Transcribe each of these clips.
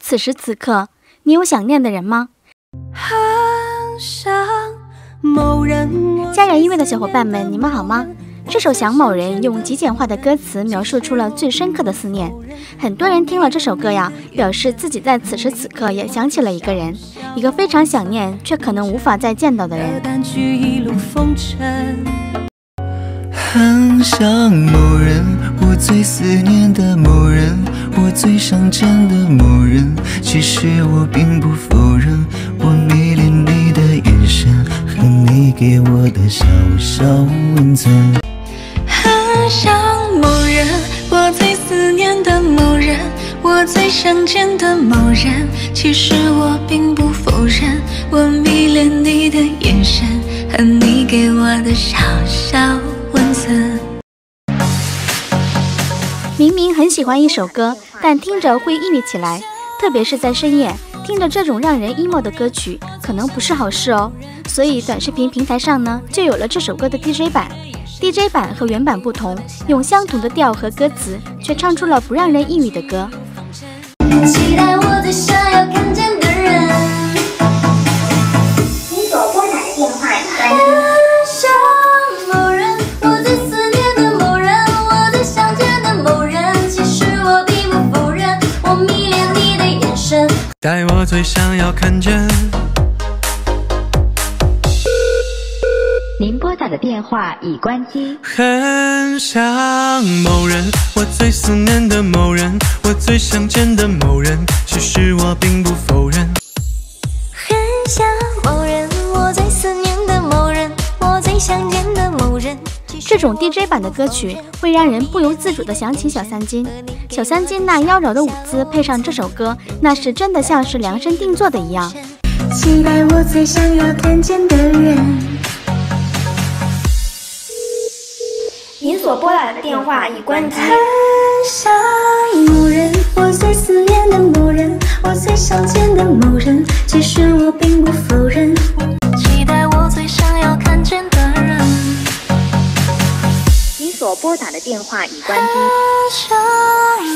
此时此刻，你有想念的人吗？家园音乐的小伙伴们，你们好吗？这首《想某人》用极简化的歌词描述出了最深刻的思念。很多人听了这首歌呀，表示自己在此时此刻也想起了一个人，一个非常想念却可能无法再见到的人。很想某人，我最思念的某人，我最想见的某人。其实我并不否认，我迷恋你的眼神和你给我的小小温存。很想某人，我最思念的某人，我最想见的某人。其实我并不否认，我迷恋你的眼神和你给我的小小明很喜欢一首歌，但听着会抑郁起来，特别是在深夜，听着这种让人 emo 的歌曲，可能不是好事哦。所以短视频平台上呢，就有了这首歌的 DJ 版。DJ 版和原版不同，用相同的调和歌词，却唱出了不让人抑郁的歌。期待我神。待我最想要看见。您拨打的电话已关机。很想某人，我最思念的某人，我最想见的某人。其实我并不否认。这种 DJ 版的歌曲会让人不由自主的想起小三金。小三金那妖娆的舞姿配上这首歌，那是真的像是量身定做的一样。期待我最想要看见的人。您所拨打的电话已关机。很想某人，我最思念的某人，我最想见的某人。其实我并拨打的电话已关机。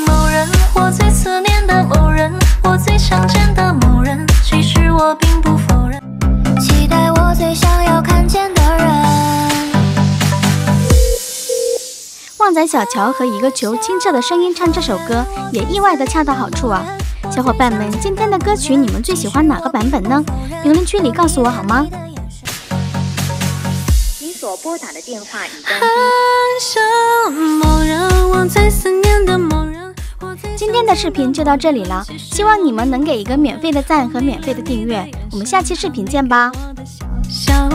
某人，我最思念的某人，我最想见的某人。其实我并不否认，期待我最想要看见的人。旺仔小乔和一个球清澈的声音唱这首歌，也意外的恰到好处啊！小伙伴们，今天的歌曲你们最喜欢哪个版本呢？评论区里告诉我好吗？所拨打的电话已关机。今天的视频就到这里了，希望你们能给一个免费的赞和免费的订阅。我们下期视频见吧！小